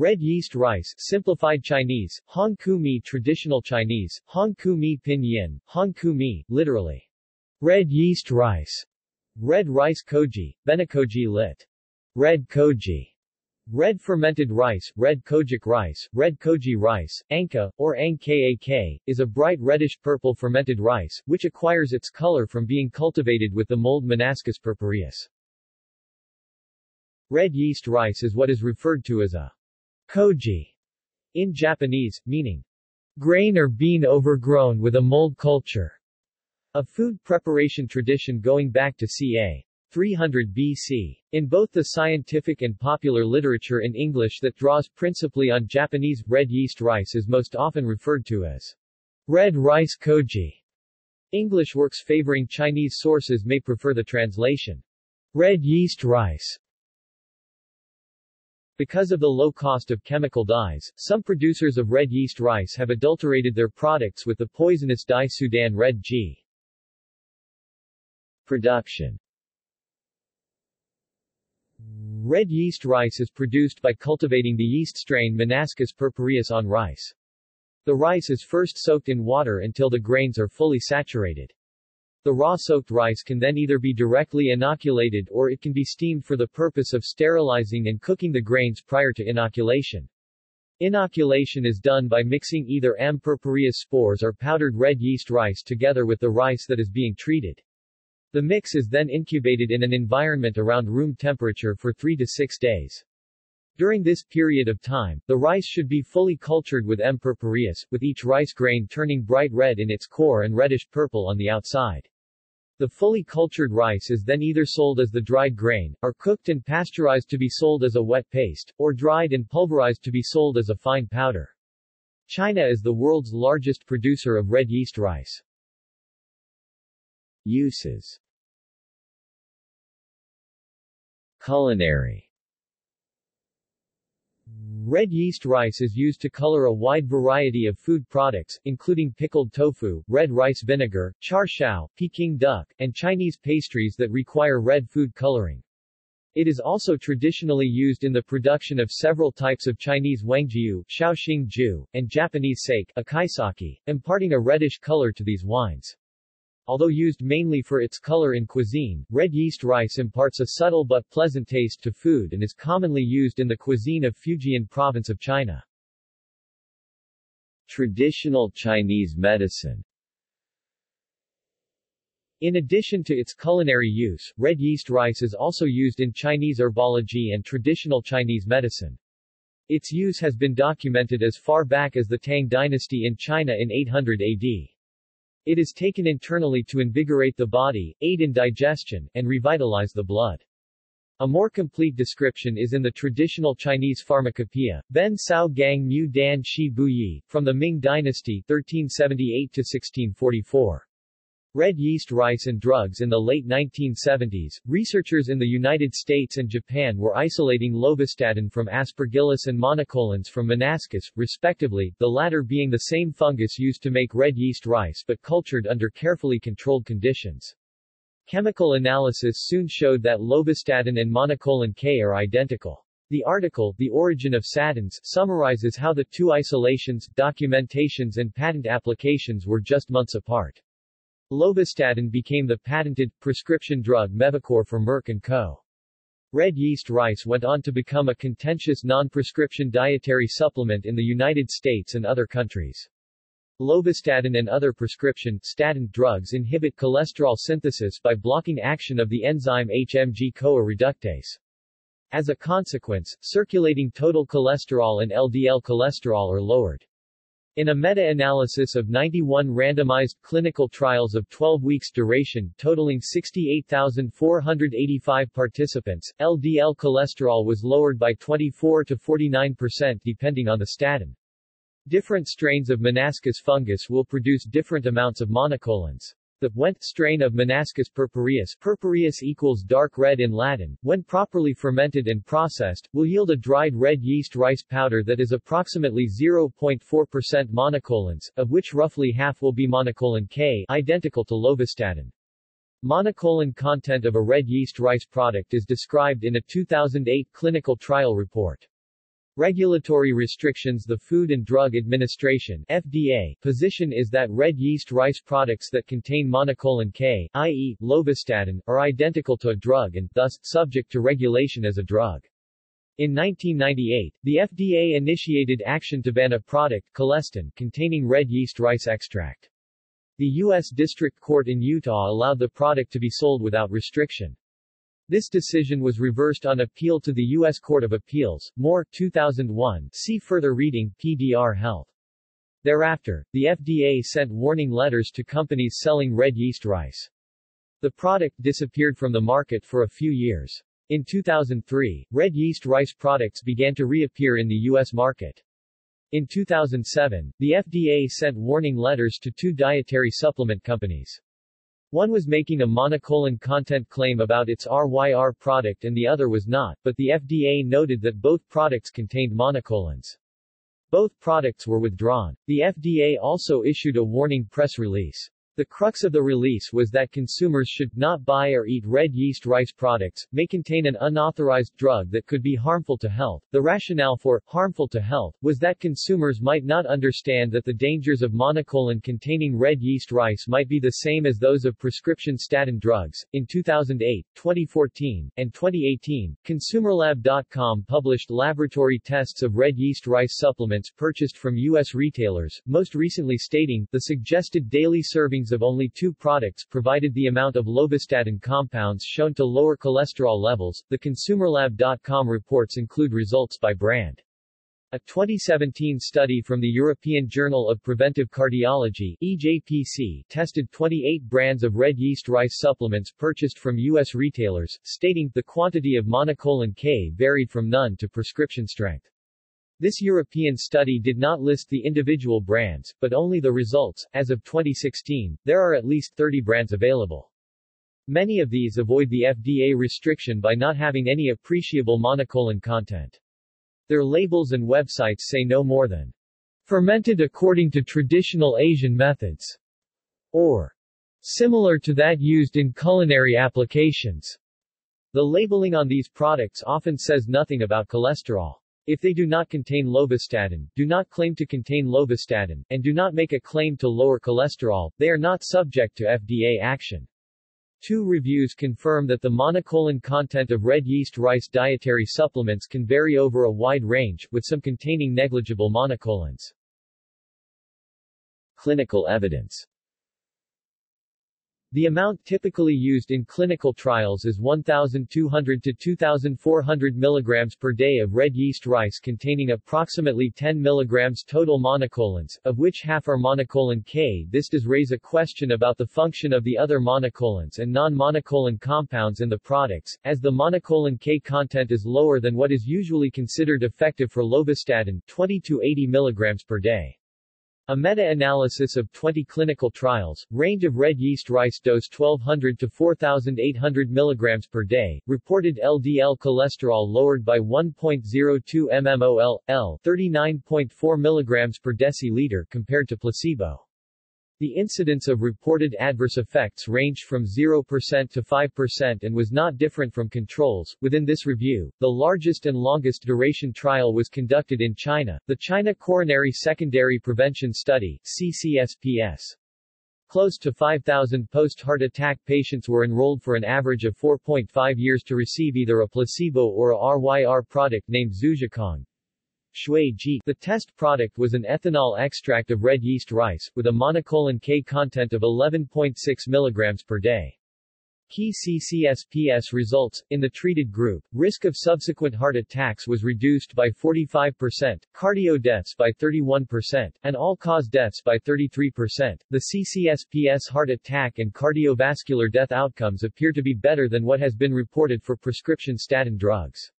Red yeast rice, simplified Chinese, Hong Ku traditional Chinese, Hong Ku pinyin, Hong Ku literally, red yeast rice, red rice koji, benakoji lit. Red koji. Red fermented rice, red kojic rice, red koji rice, anka, or ang-kak, is a bright reddish-purple fermented rice, which acquires its color from being cultivated with the mold Monascus purpureus. Red yeast rice is what is referred to as a koji in Japanese, meaning grain or bean overgrown with a mold culture. A food preparation tradition going back to ca. 300 BC. In both the scientific and popular literature in English that draws principally on Japanese, red yeast rice is most often referred to as red rice koji. English works favoring Chinese sources may prefer the translation red yeast rice because of the low cost of chemical dyes, some producers of red yeast rice have adulterated their products with the poisonous dye Sudan Red G. Production Red yeast rice is produced by cultivating the yeast strain Monascus purpureus on rice. The rice is first soaked in water until the grains are fully saturated. The raw soaked rice can then either be directly inoculated or it can be steamed for the purpose of sterilizing and cooking the grains prior to inoculation. Inoculation is done by mixing either M. purpureus spores or powdered red yeast rice together with the rice that is being treated. The mix is then incubated in an environment around room temperature for 3 to 6 days. During this period of time, the rice should be fully cultured with M. purpureus, with each rice grain turning bright red in its core and reddish-purple on the outside. The fully cultured rice is then either sold as the dried grain, or cooked and pasteurized to be sold as a wet paste, or dried and pulverized to be sold as a fine powder. China is the world's largest producer of red yeast rice. Uses Culinary Red yeast rice is used to color a wide variety of food products, including pickled tofu, red rice vinegar, char siu, Peking duck, and Chinese pastries that require red food coloring. It is also traditionally used in the production of several types of Chinese huangjiu, shaoxing and Japanese sake, akaisake, imparting a reddish color to these wines. Although used mainly for its color in cuisine, red yeast rice imparts a subtle but pleasant taste to food and is commonly used in the cuisine of Fujian province of China. Traditional Chinese medicine in addition to its culinary use, red yeast rice is also used in Chinese herbology and traditional Chinese medicine. Its use has been documented as far back as the Tang dynasty in China in 800 AD. It is taken internally to invigorate the body, aid in digestion, and revitalize the blood. A more complete description is in the traditional Chinese pharmacopoeia, Ben Sao Gang Mu Dan Shi Bu Yi, from the Ming Dynasty 1378 to 1644. Red yeast rice and drugs In the late 1970s, researchers in the United States and Japan were isolating lovastatin from aspergillus and monacolins from Monascus, respectively, the latter being the same fungus used to make red yeast rice but cultured under carefully controlled conditions. Chemical analysis soon showed that lovastatin and monacolin K are identical. The article, The Origin of Statins, summarizes how the two isolations, documentations and patent applications were just months apart. Lovastatin became the patented, prescription drug Mevacor for Merck & Co. Red yeast rice went on to become a contentious non-prescription dietary supplement in the United States and other countries. Lovastatin and other prescription statin drugs inhibit cholesterol synthesis by blocking action of the enzyme HMG-CoA reductase. As a consequence, circulating total cholesterol and LDL cholesterol are lowered. In a meta-analysis of 91 randomized clinical trials of 12 weeks duration totaling 68,485 participants, LDL cholesterol was lowered by 24 to 49% depending on the statin. Different strains of Monascus fungus will produce different amounts of monacolins. The Went strain of Monascus purpureus purpureus equals dark red in Latin, when properly fermented and processed, will yield a dried red yeast rice powder that is approximately 0.4% monacolins, of which roughly half will be monacolin K identical to lovastatin. Monacolin content of a red yeast rice product is described in a 2008 clinical trial report. Regulatory restrictions The Food and Drug Administration FDA position is that red yeast rice products that contain monacolin K, i.e., lovastatin, are identical to a drug and, thus, subject to regulation as a drug. In 1998, the FDA initiated action to ban a product, Cholestin, containing red yeast rice extract. The U.S. District Court in Utah allowed the product to be sold without restriction. This decision was reversed on appeal to the U.S. Court of Appeals, Moore, 2001 see further reading, PDR Health. Thereafter, the FDA sent warning letters to companies selling red yeast rice. The product disappeared from the market for a few years. In 2003, red yeast rice products began to reappear in the U.S. market. In 2007, the FDA sent warning letters to two dietary supplement companies. One was making a monacolin content claim about its RYR product and the other was not, but the FDA noted that both products contained monacolins. Both products were withdrawn. The FDA also issued a warning press release. The crux of the release was that consumers should not buy or eat red yeast rice products, may contain an unauthorized drug that could be harmful to health. The rationale for harmful to health was that consumers might not understand that the dangers of monacolin containing red yeast rice might be the same as those of prescription statin drugs. In 2008, 2014, and 2018, ConsumerLab.com published laboratory tests of red yeast rice supplements purchased from U.S. retailers, most recently stating the suggested daily of only two products provided the amount of lovastatin compounds shown to lower cholesterol levels. The ConsumerLab.com reports include results by brand. A 2017 study from the European Journal of Preventive Cardiology EJPC tested 28 brands of red yeast rice supplements purchased from U.S. retailers, stating the quantity of monacolin K varied from none to prescription strength. This European study did not list the individual brands, but only the results. As of 2016, there are at least 30 brands available. Many of these avoid the FDA restriction by not having any appreciable monacolin content. Their labels and websites say no more than fermented according to traditional Asian methods, or similar to that used in culinary applications. The labeling on these products often says nothing about cholesterol. If they do not contain lovastatin, do not claim to contain lovastatin, and do not make a claim to lower cholesterol, they are not subject to FDA action. Two reviews confirm that the monacolin content of red yeast rice dietary supplements can vary over a wide range, with some containing negligible monacolins. Clinical evidence the amount typically used in clinical trials is 1,200 to 2,400 mg per day of red yeast rice containing approximately 10 mg total monacolins, of which half are monacolin K. This does raise a question about the function of the other monacolins and non-monacolin compounds in the products, as the monacolin K content is lower than what is usually considered effective for lovastatin 20 to 80 mg per day. A meta-analysis of 20 clinical trials, range of red yeast rice dose 1200 to 4800 mg per day, reported LDL cholesterol lowered by 1.02 mmol, L 39.4 mg per deciliter compared to placebo. The incidence of reported adverse effects ranged from 0% to 5% and was not different from controls. Within this review, the largest and longest duration trial was conducted in China, the China Coronary Secondary Prevention Study, CCSPS. Close to 5,000 post-heart attack patients were enrolled for an average of 4.5 years to receive either a placebo or a RYR product named Xuezhikang, Shui Ji. The test product was an ethanol extract of red yeast rice, with a monacolin K content of 11.6 mg per day. Key CCSPS results, in the treated group, risk of subsequent heart attacks was reduced by 45%, cardio deaths by 31%, and all-cause deaths by 33%. The CCSPS heart attack and cardiovascular death outcomes appear to be better than what has been reported for prescription statin drugs.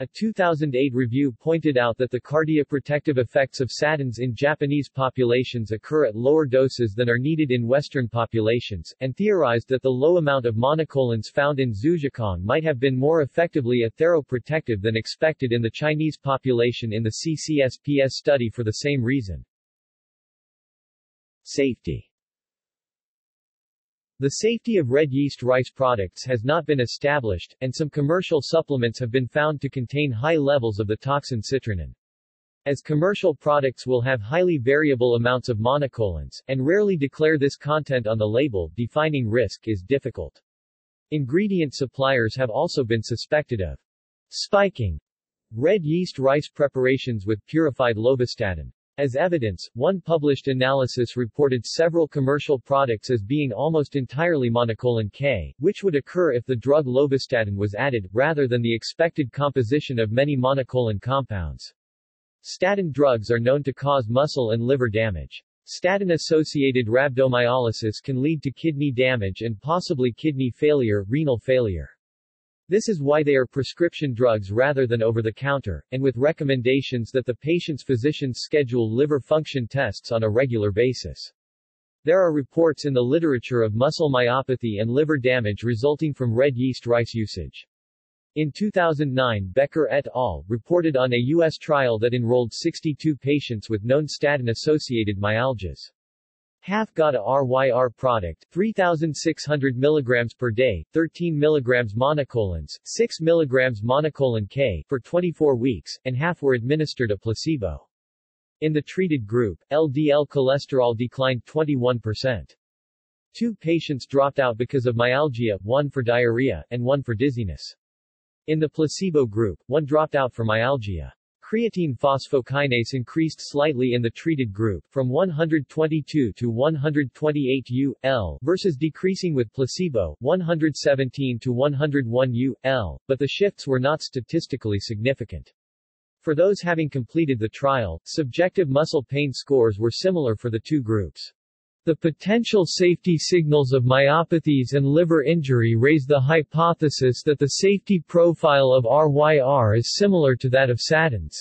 A 2008 review pointed out that the cardioprotective effects of statins in Japanese populations occur at lower doses than are needed in Western populations, and theorized that the low amount of monacolins found in Xuezhikang might have been more effectively atheroprotective than expected in the Chinese population in the CCSPS study for the same reason. Safety The safety of red yeast rice products has not been established, and some commercial supplements have been found to contain high levels of the toxin citrinin. As commercial products will have highly variable amounts of monacolins, and rarely declare this content on the label, defining risk is difficult. Ingredient suppliers have also been suspected of spiking red yeast rice preparations with purified lovastatin. As evidence, one published analysis reported several commercial products as being almost entirely monacolin K, which would occur if the drug lovastatin was added, rather than the expected composition of many monacolin compounds. Statin drugs are known to cause muscle and liver damage. Statin-associated rhabdomyolysis can lead to kidney damage and possibly kidney failure, renal failure. This is why they are prescription drugs rather than over-the-counter, and with recommendations that the patient's physicians schedule liver function tests on a regular basis. There are reports in the literature of muscle myopathy and liver damage resulting from red yeast rice usage. In 2009 Becker et al. reported on a U.S. trial that enrolled 62 patients with known statin-associated myalgias. Half GATA RYR product, 3,600 mg per day, 13 mg monacolins, 6 mg monacolin K, for 24 weeks, and half were administered a placebo. In the treated group, LDL cholesterol declined 21%. Two patients dropped out because of myalgia, one for diarrhea, and one for dizziness. In the placebo group, one dropped out for myalgia. Creatine phosphokinase increased slightly in the treated group, from 122 to 128 U.L. versus decreasing with placebo, 117 to 101 U.L., but the shifts were not statistically significant. For those having completed the trial, subjective muscle pain scores were similar for the two groups. The potential safety signals of myopathies and liver injury raise the hypothesis that the safety profile of RYR is similar to that of statins.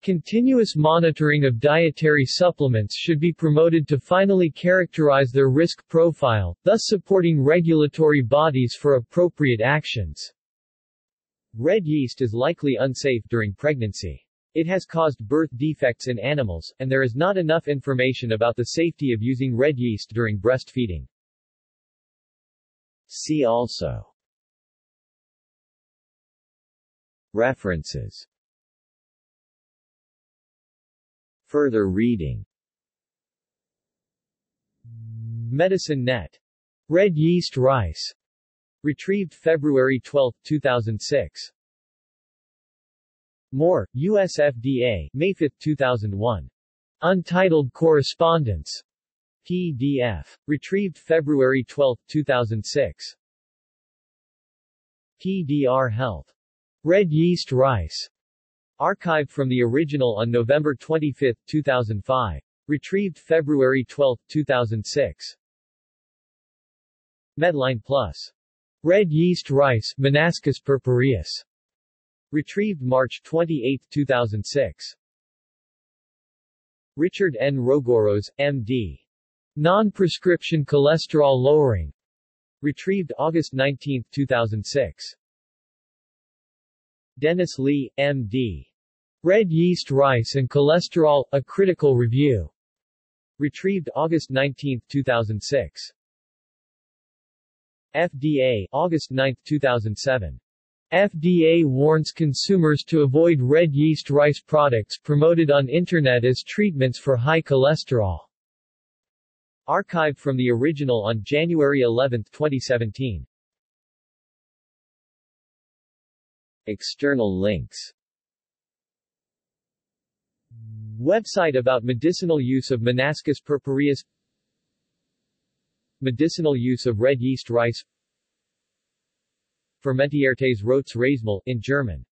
Continuous monitoring of dietary supplements should be promoted to finally characterize their risk profile, thus supporting regulatory bodies for appropriate actions. Red yeast is likely unsafe during pregnancy. It has caused birth defects in animals, and there is not enough information about the safety of using red yeast during breastfeeding. See also References Further reading Medicine Net. Red Yeast Rice. Retrieved February 12, 2006. Moore, USFDA, May 5, 2001. Untitled Correspondence. PDF. Retrieved February 12, 2006. PDR Health. Red Yeast Rice. Archived from the original on November 25, 2005. Retrieved February 12, 2006. Medline Plus. Red Yeast Rice, Monascus purpureus. Retrieved March 28, 2006. Richard N. Rogoros, M.D. Non-prescription cholesterol lowering. Retrieved August 19, 2006. Dennis Lee, M.D. Red Yeast Rice and Cholesterol, A Critical Review. Retrieved August 19, 2006. FDA, August 9, 2007. FDA warns consumers to avoid red yeast rice products promoted on Internet as treatments for high cholesterol. Archived from the original on January 11, 2017. External links Website about medicinal use of Monascus purpureus Medicinal use of red yeast rice Fermentiertes Rotes Reismehl in German